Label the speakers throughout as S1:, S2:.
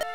S1: you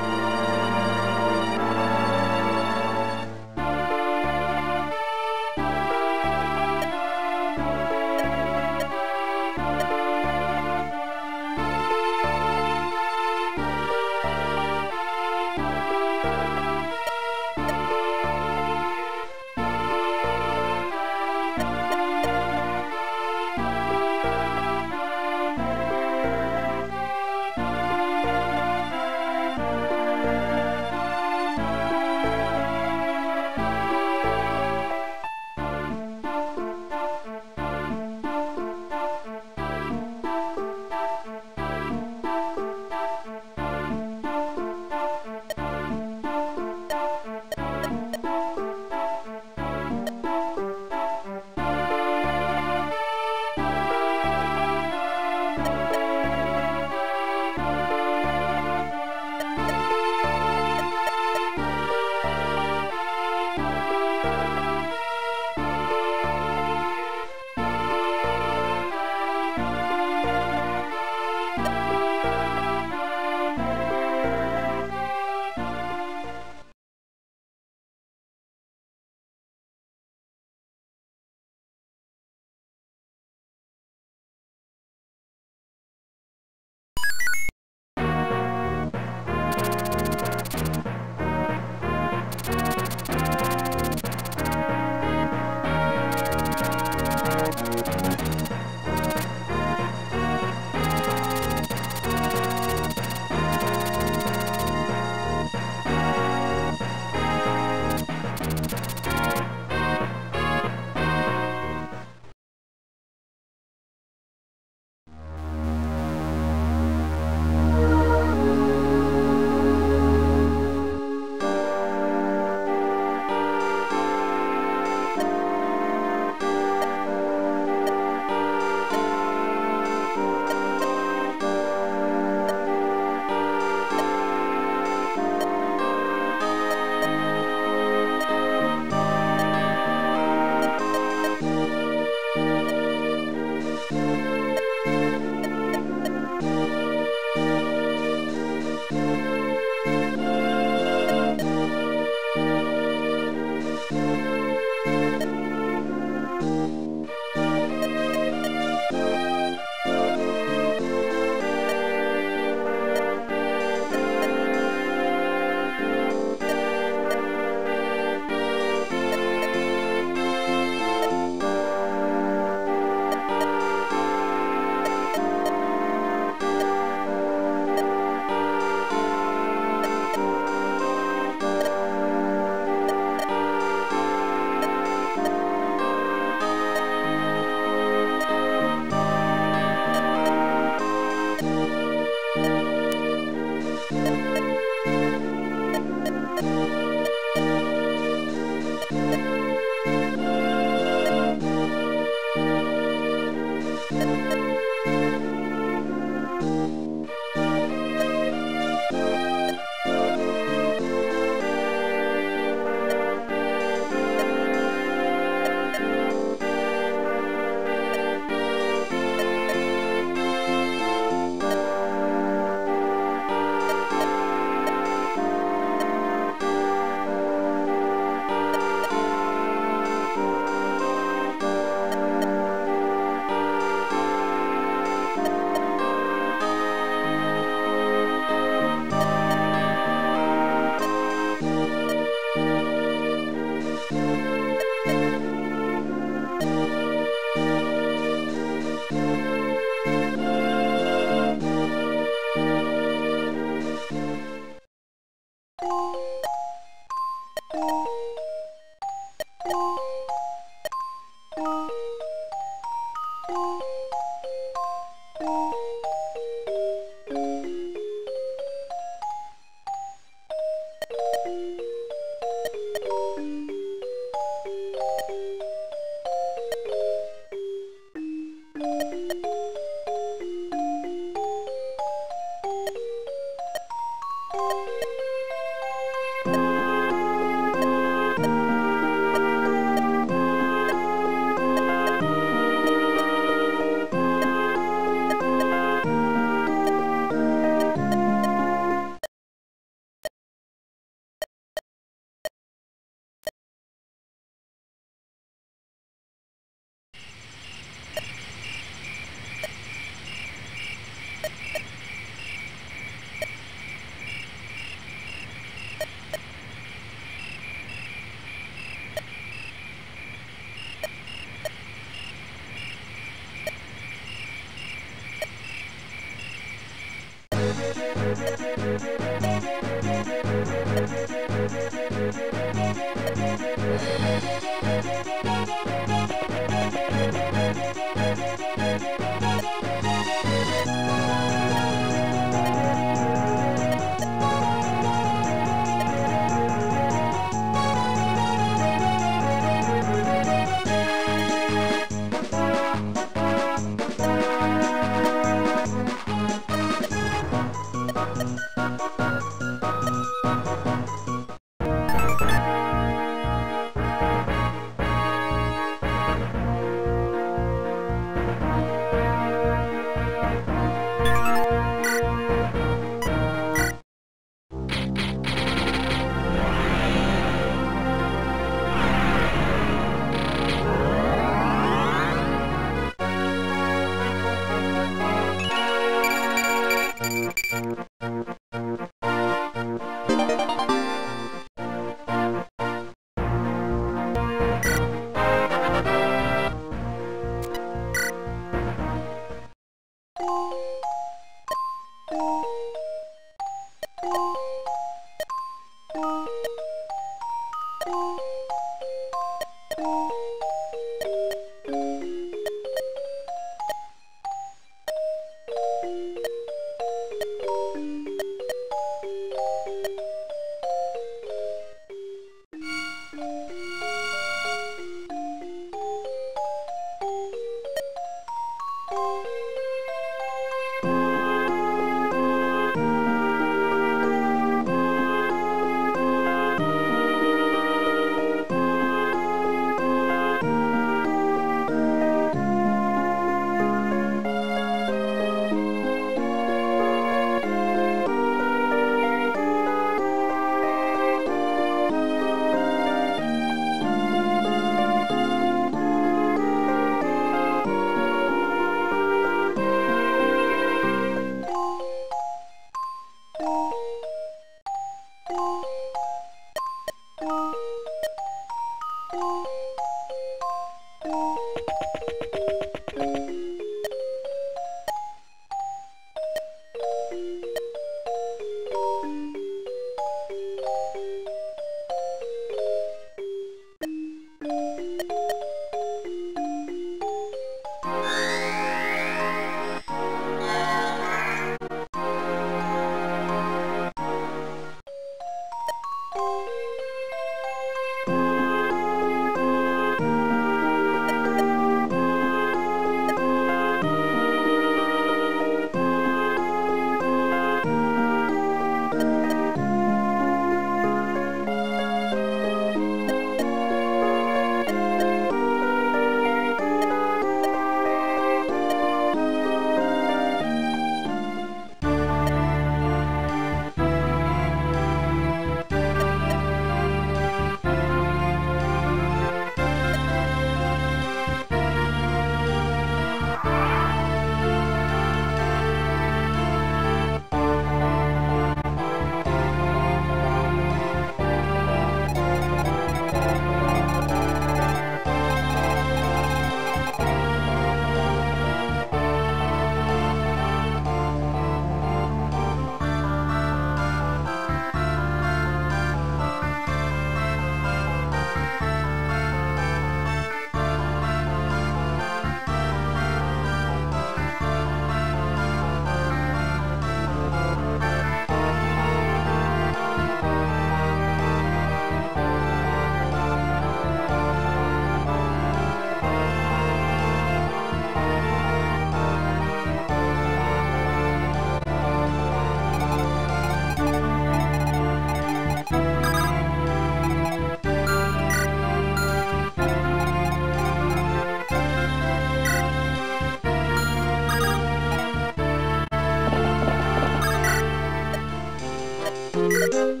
S1: Thank you.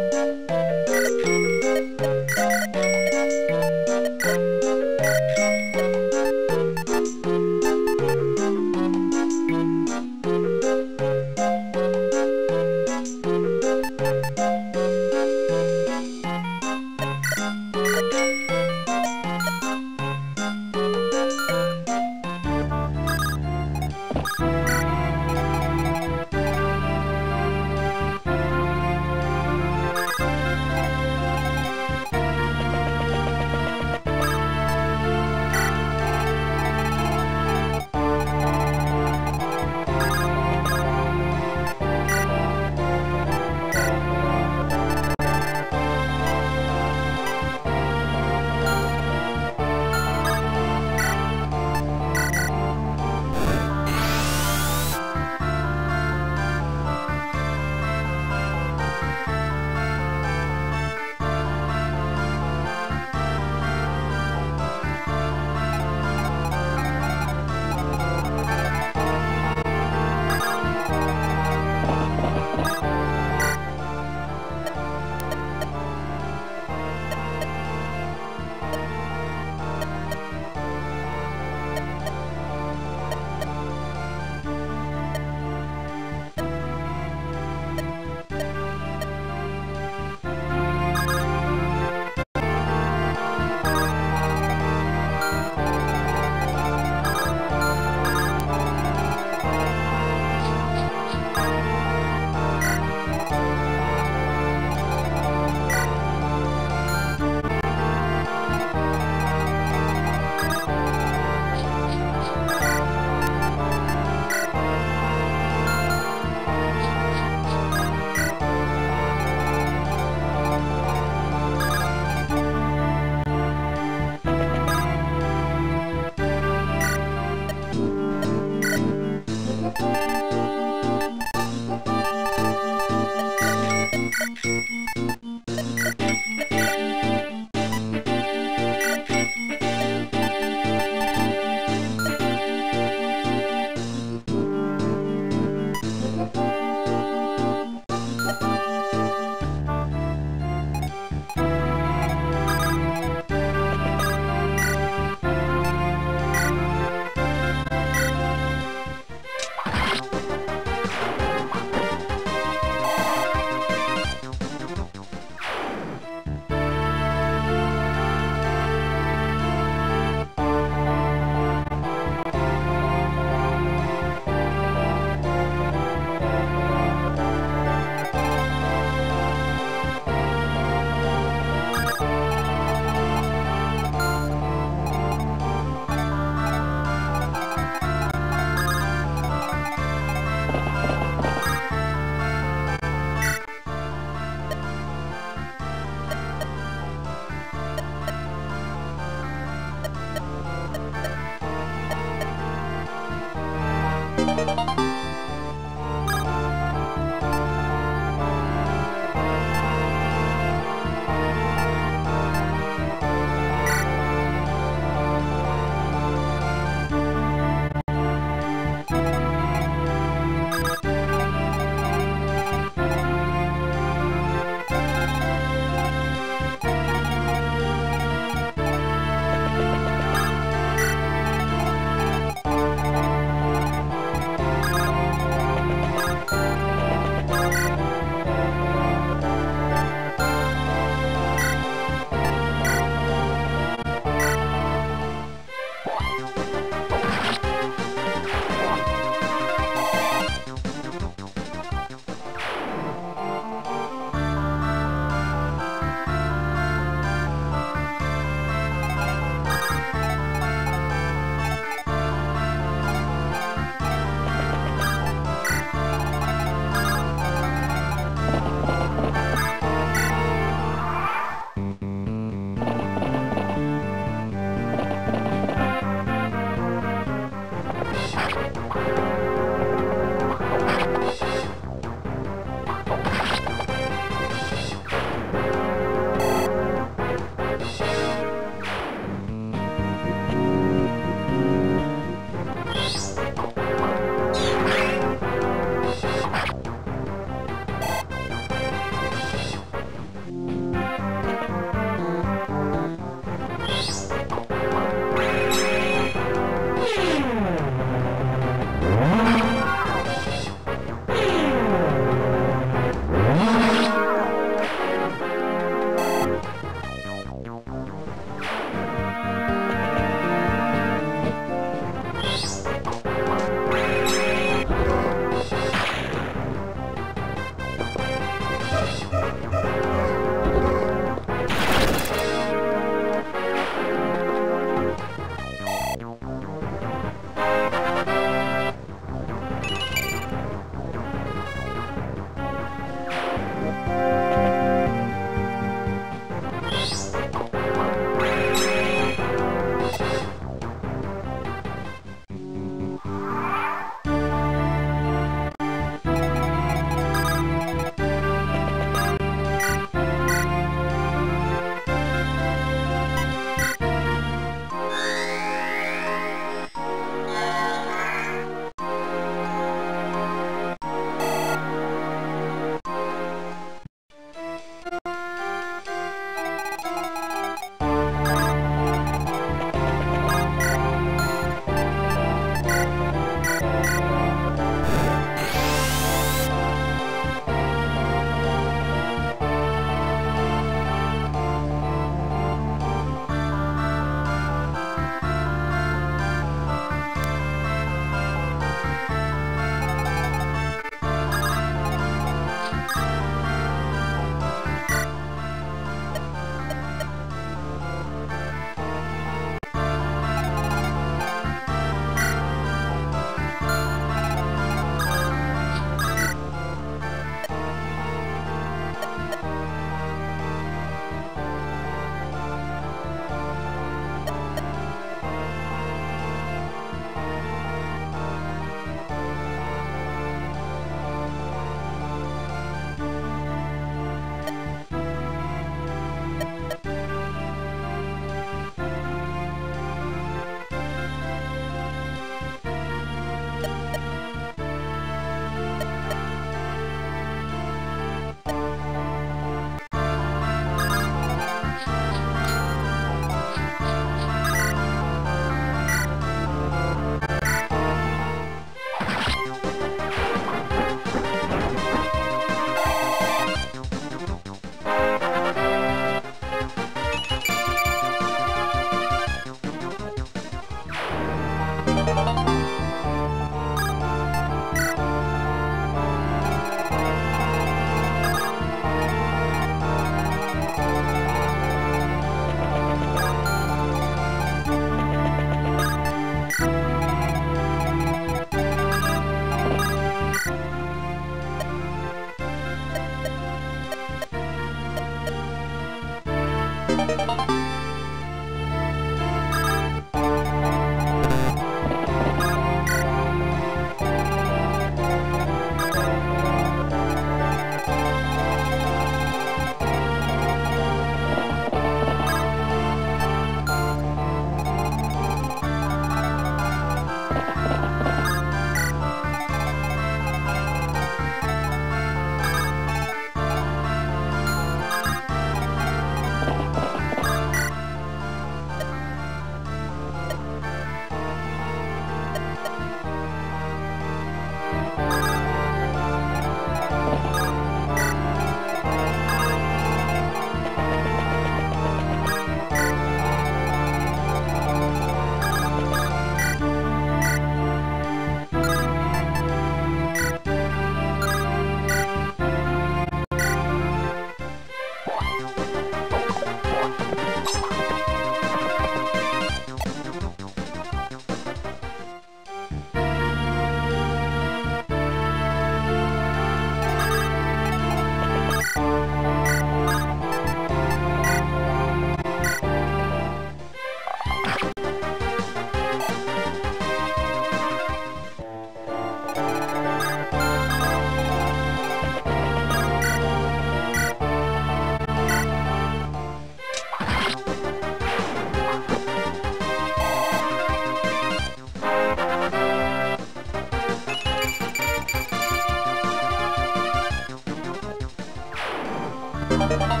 S1: Thank you.